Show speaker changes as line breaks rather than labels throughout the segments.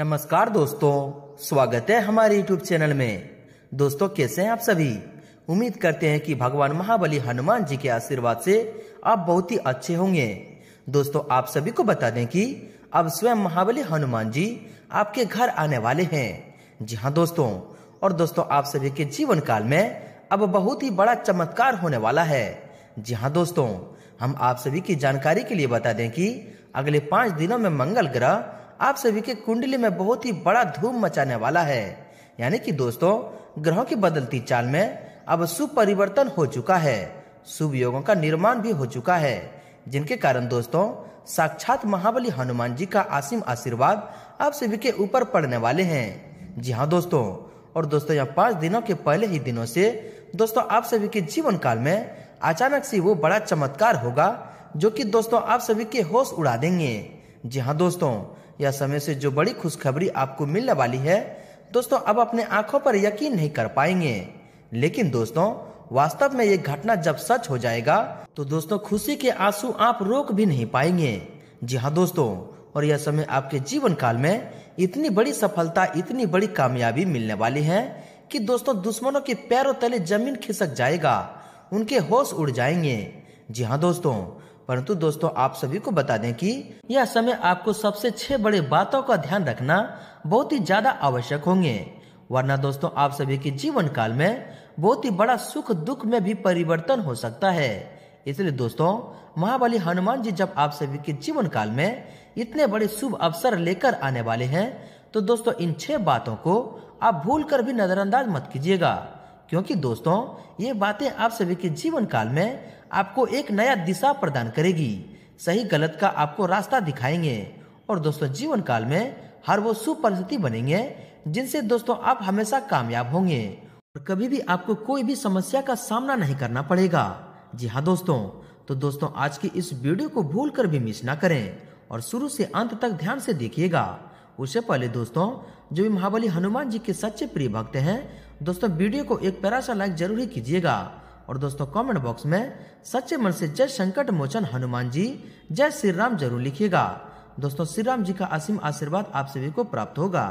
नमस्कार दोस्तों, स्वागत है हमारे YouTube चैनल में। दोस्तों, कैसे हैं आप सभी? उम्मीद करते हैं कि भगवान महाबली हनुमान जी के आशीर्वाद से आप बहुत ही अच्छे होंगे। दोस्तों, आप सभी को बता दें कि अब स्वयं महाबली हनुमान जी आपके घर आने वाले हैं। जी हाँ दोस्तों, और दोस्तों, आप सभी के जीवन काल में अब बहुत ही बड़ा चमत्कार होने वाला है। जी हाँ दोस्तों, हम आप सभी की जानकारी के लिए बता दें कि अगले पाँच दिनों में मंगल ग्रह आप सभी के कुंडली में बहुत ही बड़ा धूम मचाने वाला है। यानी कि दोस्तों, ग्रहों की बदलती चाल में अब शुभ परिवर्तन हो चुका है। शुभ योगों का निर्माण भी हो चुका है। जिनके कारण दोस्तों, साक्षात महाबली हनुमान जी का आसिम आशीर्वाद आप सभी के ऊपर पड़ने वाले हैं। जी हाँ दोस्तों, और दोस्तों, यहाँ पाँच दिनों के पहले ही दिनों से दोस्तों, आप सभी के जीवन काल में अचानक से वो बड़ा चमत्कार होगा जो कि दोस्तों, आप सभी के होश उड़ा देंगे। जी हाँ दोस्तों यह समय से जो बड़ी खुशखबरी आपको मिलने वाली है, दोस्तों, अब अपने आँखों पर यकीन नहीं कर पाएँगे। लेकिन दोस्तों, वास्तव में ये घटना जब सच हो जाएगा तो दोस्तों, खुशी के आँसू आप रोक भी नहीं पाएँगे। जी हाँ दोस्तों, और यह समय आपके जीवन काल में इतनी बड़ी सफलता, इतनी बड़ी कामयाबी मिलने वाली है कि दोस्तों, दुश्मनों के पैरों तले ज़मीन खिसक जाएगा, उनके होश उड़ जाएँगे। जी हाँ दोस्तों, परंतु दोस्तों आप सभी को बता दें कि यह समय आपको सबसे छह बड़े बातों का ध्यान रखना बहुत ही ज़्यादा आवश्यक होंगे। वरना दोस्तों आप सभी के जीवन काल में बहुत ही बड़ा सुख दुख में भी परिवर्तन हो सकता है। इसलिए दोस्तों, महाबली हनुमान जी जब आप सभी के जीवन काल में इतने बड़े शुभ अवसर लेकर आने वाले हैं तो दोस्तों इन छह बातों को आप भूल कर भी नजरअंदाज मत कीजिएगा। क्योंकि दोस्तों, ये बातें आप सभी के जीवन काल में आपको एक नया दिशा प्रदान करेगी। सही गलत का आपको रास्ता दिखाएँगे और दोस्तों, जीवन काल में हर वो शुभ परिस्थिति बनेंगे जिनसे दोस्तों, आप हमेशा कामयाब होंगे और कभी भी आपको कोई भी समस्या का सामना नहीं करना पड़ेगा। जी हाँ दोस्तों तो दोस्तों, आज की इस वीडियो को भूल कर भी मिस ना करें और शुरू से अंत तक ध्यान से देखिएगा। उससे पहले दोस्तों, जो भी महाबली हनुमान जी के सच्चे प्रिय भक्त हैं, दोस्तों, वीडियो को एक पैरा सा लाइक ज़रूर ही कीजिएगा। और दोस्तों कमेंट बॉक्स में सच्चे मन से जय संकट मोचन हनुमान जी, जय श्री राम ज़रूर लिखिएगा। दोस्तों, श्री राम जी का असीम आशीर्वाद आप सभी को प्राप्त होगा।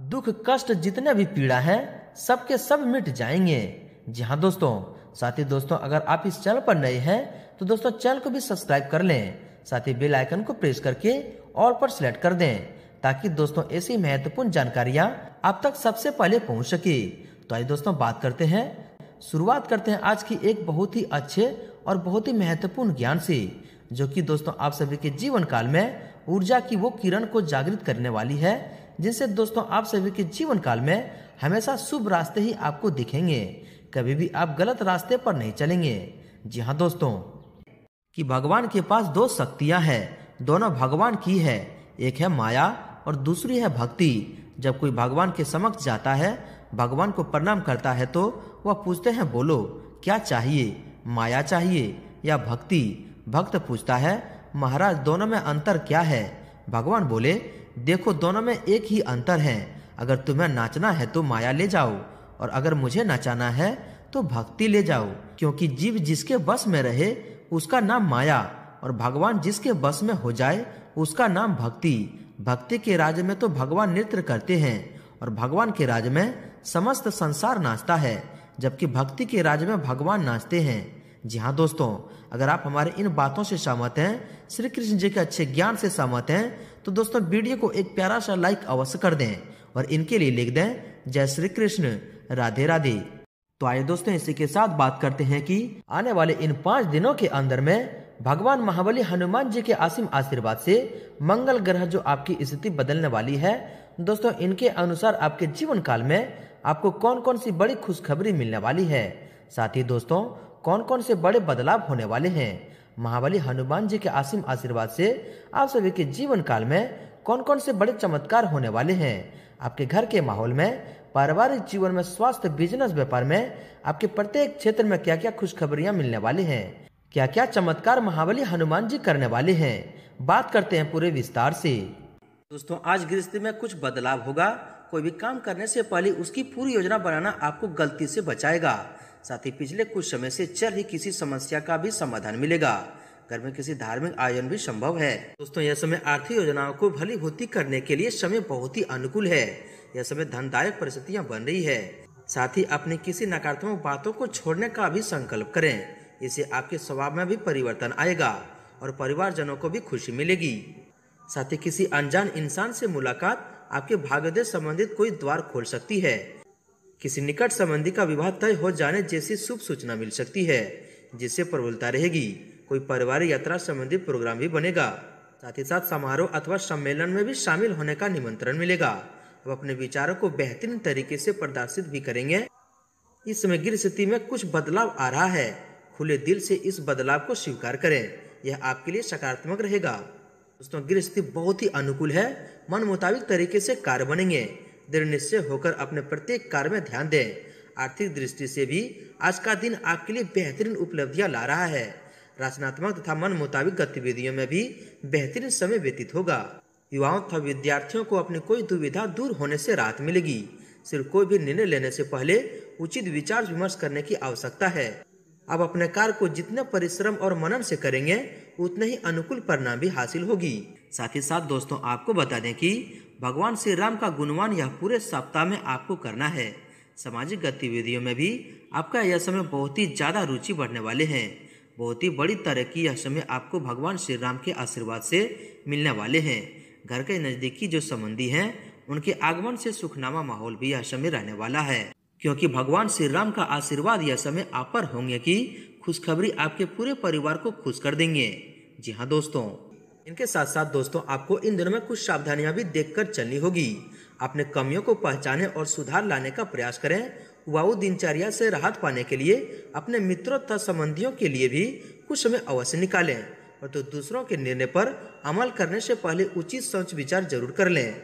दुख कष्ट जितने भी पीड़ा है, सबके सब मिट जाएँगे। जी हाँ दोस्तों, साथ ही दोस्तों, अगर आप इस चैनल पर नए हैं तो दोस्तों चैनल को भी सब्सक्राइब कर लें, साथ ही बेल आइकन को प्रेस करके ऑल पर सिलेक्ट कर दें, ताकि दोस्तों ऐसी महत्वपूर्ण जानकारियाँ आप तक सबसे पहले पहुँच सके। तो आइए दोस्तों बात करते हैं शुरुआत करते हैं आज की एक बहुत ही अच्छे और बहुत ही महत्वपूर्ण ज्ञान से, जो कि दोस्तों आप सभी के जीवन काल में ऊर्जा की वो किरण को जागृत करने वाली है, जिनसे दोस्तों आप सभी के जीवन काल में हमेशा शुभ रास्ते ही आपको दिखेंगे। कभी भी आप गलत रास्ते पर नहीं चलेंगे। जी हाँ दोस्तों, कि भगवान के पास दो शक्तियाँ हैं, दोनों भगवान की है, एक है माया और दूसरी है भक्ति। जब कोई भगवान के समक्ष जाता है भगवान को प्रणाम करता है तो वह पूछते हैं, बोलो, क्या चाहिए? माया चाहिए या भक्ति? भक्त पूछता है, महाराज, दोनों में अंतर क्या है? भगवान बोले, देखो, दोनों में एक ही अंतर है। अगर तुम्हें नाचना है तो माया ले जाओ, और अगर मुझे नचाना है तो भक्ति ले जाओ, क्योंकि जीव जिसके बस में रहे, उसका नाम माया, और भगवान जिसके बस में हो जाए, उसका नाम भक्ति। भक्ति के राज्य में तो भगवान नृत्य करते हैं, और भगवान के राज्य में समस्त संसार नाचता है, जबकि भक्ति के राज्य में भगवान नाचते हैं। जी हाँ दोस्तों, अगर आप हमारे इन बातों से सहमत हैं श्री कृष्ण जी के अच्छे ज्ञान से सहमत हैं तो दोस्तों वीडियो को एक प्यारा सा लाइक अवश्य कर दें और इनके लिए लिख दें, जय श्री कृष्ण राधे राधे। तो आइए दोस्तों इसी के साथ बात करते हैं कि आने वाले इन पाँच दिनों के अंदर में भगवान महाबली हनुमान जी के आसिम आशीर्वाद से मंगल ग्रह जो आपकी स्थिति बदलने वाली है दोस्तों, इनके अनुसार आपके जीवन काल में आपको कौन कौन सी बड़ी खुशखबरी मिलने वाली है? साथ ही दोस्तों कौन कौन से बड़े बदलाव होने वाले हैं? महाबली हनुमान जी के आसिम आशीर्वाद से आप सभी के जीवन काल में कौन कौन से बड़े चमत्कार होने वाले हैं? आपके घर के माहौल में, पारिवारिक जीवन में, स्वास्थ्य बिज़नेस व्यापार में आपके प्रत्येक क्षेत्र में क्या क्या खुशखबरियाँ मिलने वाली हैं? क्या क्या चमत्कार महाबली हनुमान जी करने वाले हैं? बात करते हैं पूरे विस्तार से। दोस्तों, आज गृहस्थी में कुछ बदलाव होगा। कोई भी काम करने से पहले उसकी पूरी योजना बनाना आपको गलती से बचाएगा। साथ ही पिछले कुछ समय से चल ही किसी समस्या का भी समाधान मिलेगा। घर में किसी धार्मिक आयोजन भी संभव है। दोस्तों, यह समय आर्थिक योजनाओं को भली भूति करने के लिए समय बहुत ही अनुकूल है। यह समय धनदायक परिस्थितियाँ बन रही है। साथ ही अपनी किसी नकारात्मक बातों को छोड़ने का भी संकल्प करें। इससे आपके स्वभाव में भी परिवर्तन आएगा और परिवारजनों को भी खुशी मिलेगी। साथ ही किसी अनजान इंसान से मुलाकात आपके भाग्योदय संबंधित कोई द्वार खोल सकती है। किसी निकट संबंधी का विवाह तय हो जाने जैसी शुभ सूचना मिल सकती है, जिससे प्रबलता रहेगी। कोई परिवार यात्रा संबंधी प्रोग्राम भी बनेगा। साथ ही साथ समारोह अथवा सम्मेलन में भी शामिल होने का निमंत्रण मिलेगा। अब अपने विचारों को बेहतरीन तरीके से प्रदर्शित भी करेंगे। इस समय गिर स्थिति में कुछ बदलाव आ रहा है। खुले दिल से इस बदलाव को स्वीकार करें। यह आपके लिए सकारात्मक रहेगा। दोस्तों स्थिति बहुत ही अनुकूल है, मन मुताबिक तरीके से कार्य बनेंगे। दृढ़ निश्चय होकर अपने प्रत्येक कार्य में ध्यान दें। आर्थिक दृष्टि से भी आज का दिन आपके लिए बेहतरीन उपलब्धियाँ ला रहा है। रचनात्मक तथा मन मुताबिक गतिविधियों में भी बेहतरीन समय व्यतीत होगा। युवाओं तथा विद्यार्थियों को अपनी कोई दुविधा दूर होने से राहत मिलेगी। सिर्फ़ कोई भी निर्णय लेने से पहले उचित विचार विमर्श करने की आवश्यकता है। अब अपने कार्य को जितने परिश्रम और मनन से करेंगे उतने ही अनुकूल परिणाम भी हासिल होगी। साथ ही साथ दोस्तों, आपको बता दें कि भगवान श्री राम का गुणवान यह पूरे सप्ताह में आपको करना है। सामाजिक गतिविधियों में भी आपका यह समय बहुत ही ज़्यादा रुचि बढ़ने वाले हैं। बहुत ही बड़ी तरक्की यह समय आपको भगवान श्री राम के आशीर्वाद से मिलने वाले हैं। घर के नजदीकी जो संबंधी हैं, उनके आगमन से सुखनामा माहौल भी यह समय रहने वाला है। क्योंकि भगवान श्री राम का आशीर्वाद यह समय आप पर होंगे कि खुशखबरी आपके पूरे परिवार को खुश कर देंगे। जी हाँ दोस्तों। इनके साथ साथ दोस्तों, आपको इन दिनों में कुछ सावधानियाँ भी देखकर चलनी होगी। अपने कमियों को पहचाने और सुधार लाने का प्रयास करें। वायु दिनचर्या से राहत पाने के लिए अपने मित्रों तथा संबंधियों के लिए भी कुछ समय अवश्य निकालें और तो दूसरों के निर्णय पर अमल करने से पहले उचित सोच विचार ज़रूर कर लें।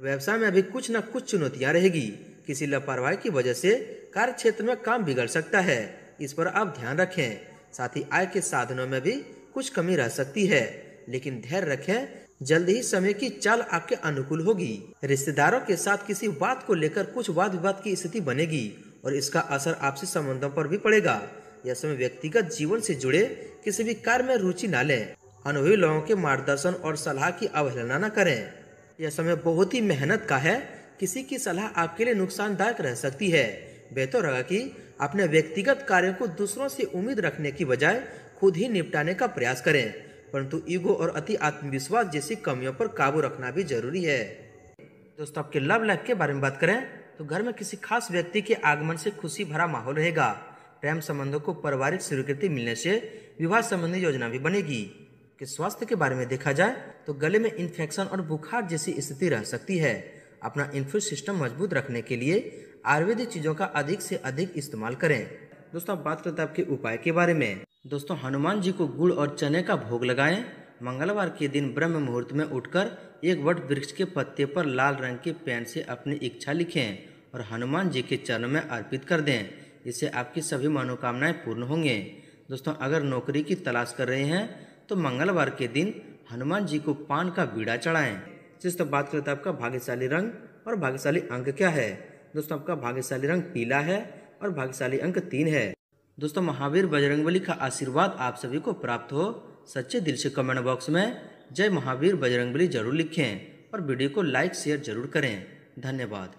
व्यवसाय में अभी कुछ न कुछ चुनौतियाँ रहेगी। किसी लापरवाही की वजह से कार्य क्षेत्र में काम बिगड़ सकता है। इस पर आप ध्यान रखें। साथ ही आय के साधनों में भी कुछ कमी रह सकती है, लेकिन धैर्य रखें, जल्द ही समय की चाल आपके अनुकूल होगी। रिश्तेदारों के साथ किसी बात को लेकर कुछ वाद विवाद की स्थिति बनेगी और इसका असर आपसी संबंधों पर भी पड़ेगा। यह समय व्यक्तिगत जीवन से जुड़े किसी भी कार्य में रुचि न लें। अनुभवी लोगों के मार्गदर्शन और सलाह की अवहेलना न करें। यह समय बहुत ही मेहनत का है। किसी की सलाह आपके लिए नुकसानदायक रह सकती है। बेहतर होगा कि अपने व्यक्तिगत कार्यों को दूसरों से उम्मीद रखने की बजाय खुद ही निपटाने का प्रयास करें। परंतु ईगो और अति आत्मविश्वास जैसी कमियों पर काबू रखना भी ज़रूरी है। दोस्तों, आपके लव लाइफ के बारे में बात करें तो घर में किसी खास व्यक्ति के आगमन से खुशी भरा माहौल रहेगा। प्रेम संबंधों को पारिवारिक स्वीकृति मिलने से विवाह संबंधी योजना भी बनेगी। कि स्वास्थ्य के बारे में देखा जाए तो गले में इन्फेक्शन और बुखार जैसी स्थिति रह सकती है। अपना इन्फ्यू सिस्टम मज़बूत रखने के लिए आयुर्वेदिक चीज़ों का अधिक से अधिक इस्तेमाल करें। दोस्तों, अब बात करते हैं आपके उपाय के बारे में। दोस्तों, हनुमान जी को गुड़ और चने का भोग लगाएँ। मंगलवार के दिन ब्रह्म मुहूर्त में उठकर एक वट वृक्ष के पत्ते पर लाल रंग के पेन से अपनी इच्छा लिखें और हनुमान जी के चरणों में अर्पित कर दें। इससे आपकी सभी मनोकामनाएँ पूर्ण होंगे। दोस्तों, अगर नौकरी की तलाश कर रहे हैं तो मंगलवार के दिन हनुमान जी को पान का बीड़ा चढ़ाएँ। जिस तक बात करते हैं आपका भाग्यशाली रंग और भाग्यशाली अंक क्या है? दोस्तों, आपका भाग्यशाली रंग पीला है और भाग्यशाली अंक तीन है। दोस्तों, महावीर बजरंगबली का आशीर्वाद आप सभी को प्राप्त हो। सच्चे दिल से कमेंट बॉक्स में जय महावीर बजरंगबली ज़रूर लिखें और वीडियो को लाइक शेयर ज़रूर करें। धन्यवाद।